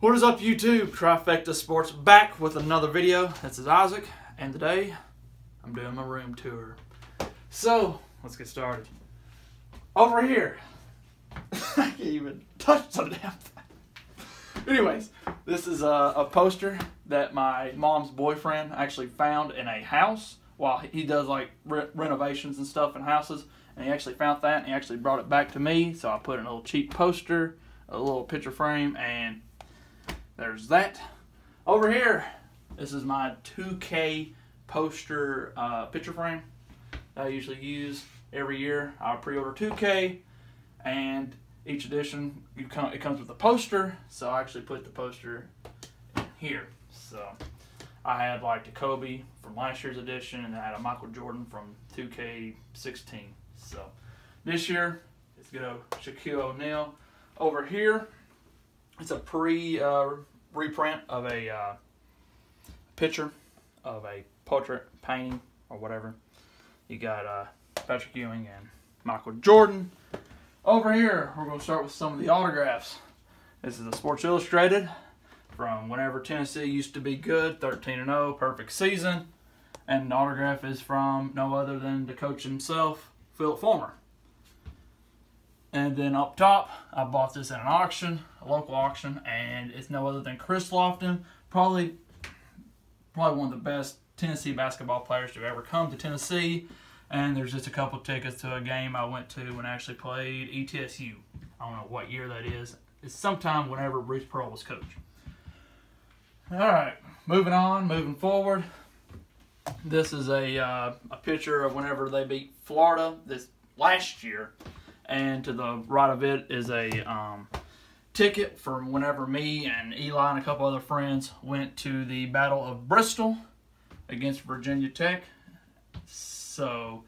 What is up YouTube? Trifecta Sports back with another video. This is Isaac and today I'm doing my room tour. So let's get started. Over here. I can't even touch the damn thing. Anyways, this is a, a poster that my mom's boyfriend actually found in a house while he does like re renovations and stuff in houses. And he actually found that and he actually brought it back to me. So I put in a little cheap poster, a little picture frame, and there's that. Over here, this is my 2K poster uh, picture frame that I usually use every year. I pre-order 2K, and each edition you come, it comes with a poster. So I actually put the poster here. So I had like the Kobe from last year's edition, and I had a Michael Jordan from 2K16. So this year it's gonna Shaquille O'Neal. Over here, it's a pre uh, reprint of a uh, picture of a portrait painting or whatever. You got uh, Patrick Ewing and Michael Jordan. Over here, we're going to start with some of the autographs. This is the Sports Illustrated from whenever Tennessee used to be good, 13 and 0, perfect season. And the autograph is from no other than the coach himself, Phillip Fulmer. And then up top, I bought this at an auction, a local auction, and it's no other than Chris Lofton, probably probably one of the best Tennessee basketball players to ever come to Tennessee. And there's just a couple tickets to a game I went to when I actually played ETSU. I don't know what year that is. It's sometime whenever Bruce Pearl was coach. All right, moving on, moving forward. This is a uh, a picture of whenever they beat Florida this last year and to the right of it is a um, ticket from whenever me and Eli and a couple other friends went to the Battle of Bristol against Virginia Tech. So,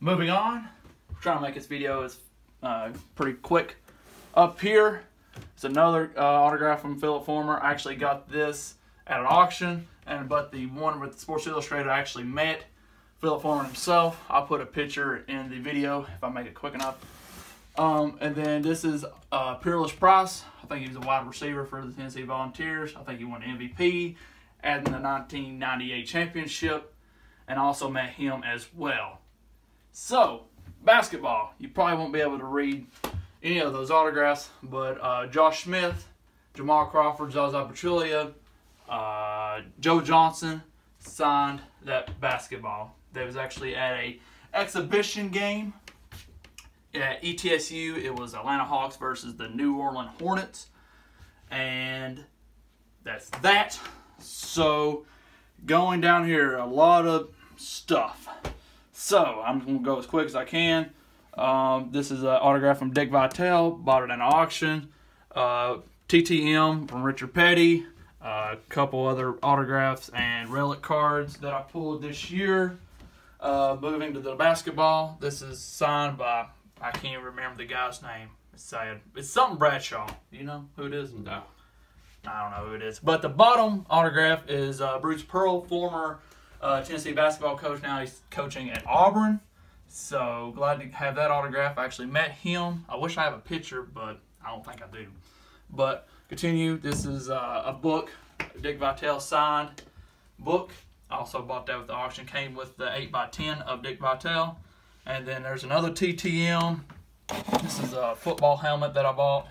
moving on, I'm trying to make this video is uh, pretty quick. Up here, it's another uh, autograph from Phillip Fulmer. I actually got this at an auction, and but the one with Sports Illustrated I actually met Phillip Fulmer himself. I'll put a picture in the video if I make it quick enough. Um, and then this is uh, Peerless Price. I think he was a wide receiver for the Tennessee Volunteers. I think he won MVP at the 1998 championship and also met him as well. So, basketball. You probably won't be able to read any of those autographs, but uh, Josh Smith, Jamal Crawford, Zaza Pachulia, uh, Joe Johnson signed that basketball. They was actually at a exhibition game at ETSU, it was Atlanta Hawks versus the New Orleans Hornets. And that's that. So, going down here, a lot of stuff. So, I'm going to go as quick as I can. Um, this is an autograph from Dick Vitale. Bought it at an auction. Uh, TTM from Richard Petty. A uh, couple other autographs and relic cards that I pulled this year. Uh, moving to the basketball, this is signed by I can't remember the guy's name. It's sad. It's something Bradshaw. You know who it is? No. I don't know who it is. But the bottom autograph is uh, Bruce Pearl, former uh, Tennessee basketball coach. Now he's coaching at Auburn. So glad to have that autograph. I actually met him. I wish I have a picture, but I don't think I do. But continue. This is uh, a book, Dick Vitale signed book. I also bought that with the auction. Came with the 8x10 of Dick Vitale. And then there's another TTM. This is a football helmet that I bought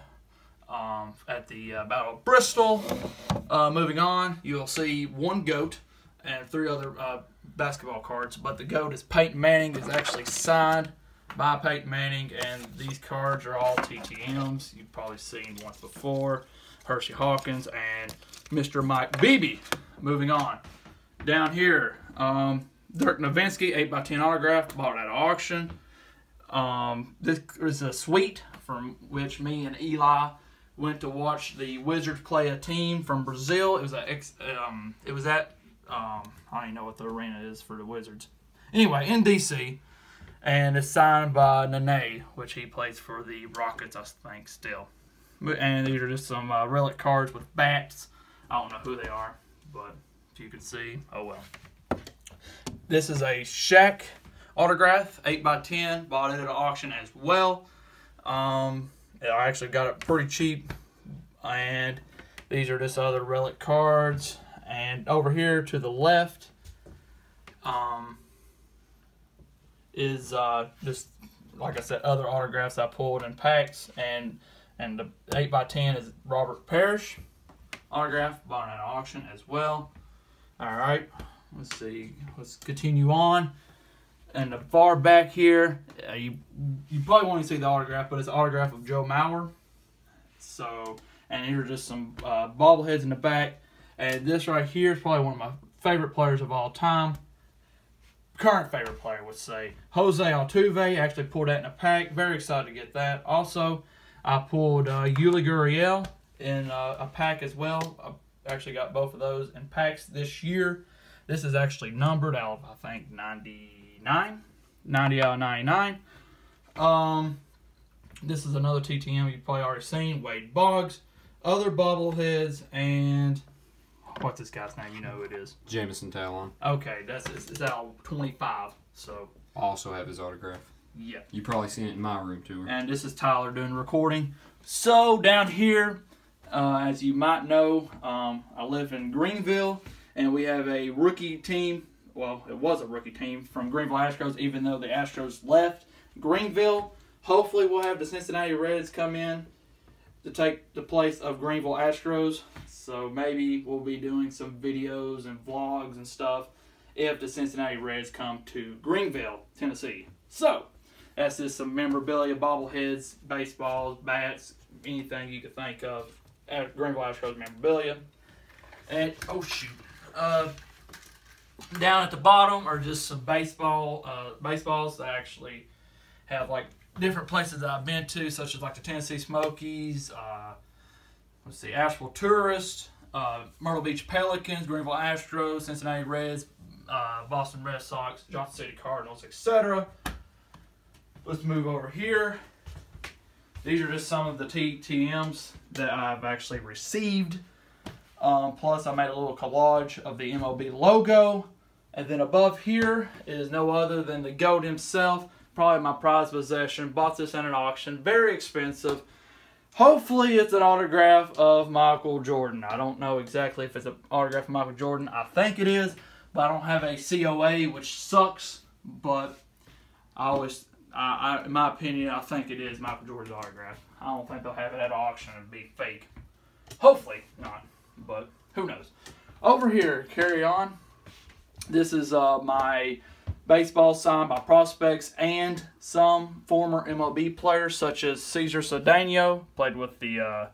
um, at the uh, Battle of Bristol. Uh, moving on, you'll see one GOAT and three other uh, basketball cards. But the GOAT is Peyton Manning. is actually signed by Peyton Manning. And these cards are all TTMs. You've probably seen once before. Hersey Hawkins and Mr. Mike Beebe. Moving on. Down here, um, Dirk Nowitzki, 8x10 autograph, bought at auction. Um, this is a suite from which me and Eli went to watch the Wizards play a team from Brazil. It was a um, it was at um, I don't even know what the arena is for the Wizards. Anyway, in DC, and it's signed by Nene, which he plays for the Rockets, I think, still. And these are just some uh, relic cards with bats. I don't know who they are, but if you can see, oh well. This is a Shaq autograph, 8x10. Bought it at an auction as well. Um, I actually got it pretty cheap. And These are just other relic cards. And over here to the left um, is uh, just, like I said, other autographs I pulled in packs. And and the 8x10 is Robert Parish autograph, bought at an auction as well. All right, let's see. Let's continue on. And the far back here, uh, you you probably won't see the autograph, but it's autograph of Joe Mauer. So, and here are just some uh, bobbleheads in the back. And this right here is probably one of my favorite players of all time. Current favorite player would say Jose Altuve. Actually pulled that in a pack. Very excited to get that. Also, I pulled uh, Yuli Gurriel in uh, a pack as well. I actually got both of those in packs this year. This is actually numbered out of, I think, 99. 90 out of 99. Um, this is another TTM you've probably already seen. Wade Boggs. Other bobbleheads and what's this guy's name? You know who it is. Jameson Taillon. Okay, that's it's, it's out 25. So I also have his autograph. yeah. You probably seen it in my room tour. and this is Tyler doing recording. So down here, uh, as you might know, um, I live in Greeneville, and we have a rookie team. Well, it was a rookie team from Greeneville Astros, even though the Astros left Greeneville. Hopefully, we'll have the Cincinnati Reds come in to take the place of Greeneville Astros. So maybe we'll be doing some videos and vlogs and stuff if the Cincinnati Reds come to Greeneville, Tennessee. So that's just some memorabilia, bobbleheads, baseballs, bats, anything you could think of. Greeneville Astros memorabilia. And oh shoot, uh, down at the bottom are just some baseball, uh, baseballs that actually have like different places that I've been to, such as like the Tennessee Smokies. Uh, let's see, Asheville Tourist, uh, Myrtle Beach Pelicans, Greeneville Astros, Cincinnati Reds, uh, Boston Red Sox, Johnson City Cardinals, etc. Let's move over here. These are just some of the TTMs that I've actually received. Um, plus, I made a little collage of the MLB logo. And then above here is no other than the GOAT himself. Probably my prized possession. Bought this at an auction. Very expensive. Hopefully, it's an autograph of Michael Jordan. I don't know exactly if it's an autograph of Michael Jordan. I think it is, but I don't have a COA, which sucks. But I always, I, I, in my opinion, I think it is Michael Jordan's autograph. I don't think they'll have it at auction and be fake. Hopefully but who knows. Over here, carry on. This is uh, my baseball signed by prospects and some former MLB players, such as Cesar Cedeno, played with the uh,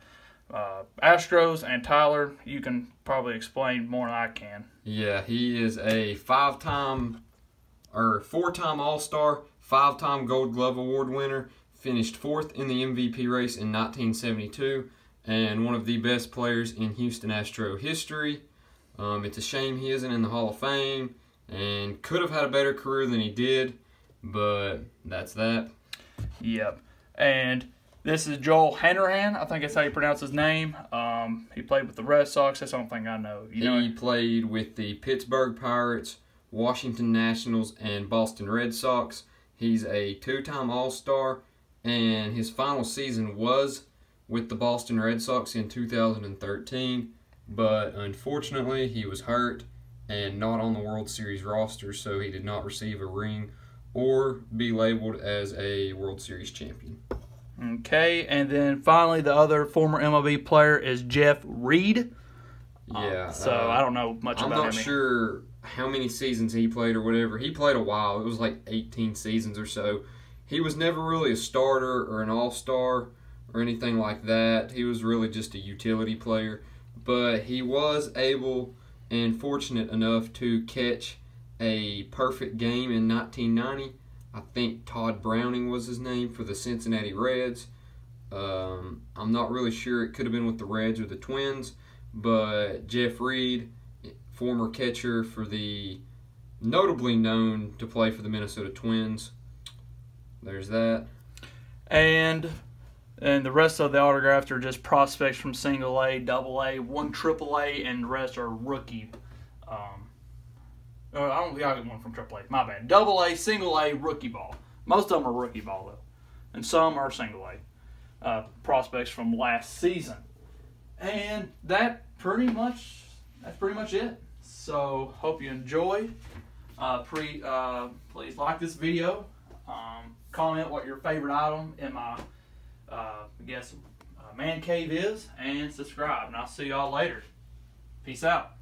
uh, Astros, and Tyler. You can probably explain more than I can. Yeah, he is a five-time or four-time All-Star, five-time Gold Glove Award winner. Finished fourth in the MVP race in 1972, and one of the best players in Houston Astro history. Um, it's a shame he isn't in the Hall of Fame, and could have had a better career than he did, but that's that. Yep. And this is Joel Hanrahan. I think that's how you pronounce his name. Um, he played with the Red Sox. That's the only thing I know. You know, he played with the Pittsburgh Pirates, Washington Nationals, and Boston Red Sox. He's a two-time All-Star, and his final season was with the Boston Red Sox in 2013. But unfortunately, he was hurt and not on the World Series roster, so he did not receive a ring or be labeled as a World Series champion. Okay, and then finally, the other former MLB player is Jeff Reed. Um, Yeah. so uh, I don't know much I'm about not sure how many seasons he played or whatever. He played a while. It was like 18 seasons or so. He was never really a starter or an all star or anything like that. He was really just a utility player. But he was able and fortunate enough to catch a perfect game in 1990. I think Todd Browning was his name for the Cincinnati Reds. Um, I'm not really sure. It could have been with the Reds or the Twins. But Jeff Reed, former catcher for the notably known to play for the Minnesota Twins. There's that. And and the rest of the autographs are just prospects from single A, double A, one triple A, and the rest are rookie. Um, uh, I don't think I get one from triple A. My bad. Double A, single A, rookie ball. Most of them are rookie ball though, and some are single A uh, prospects from last season. And that pretty much that's pretty much it. So hope you enjoy. Uh, pre, uh, please like this video. Um, comment what your favorite item in my, uh, I guess, uh, man cave is, and subscribe. And I'll see y'all later. Peace out.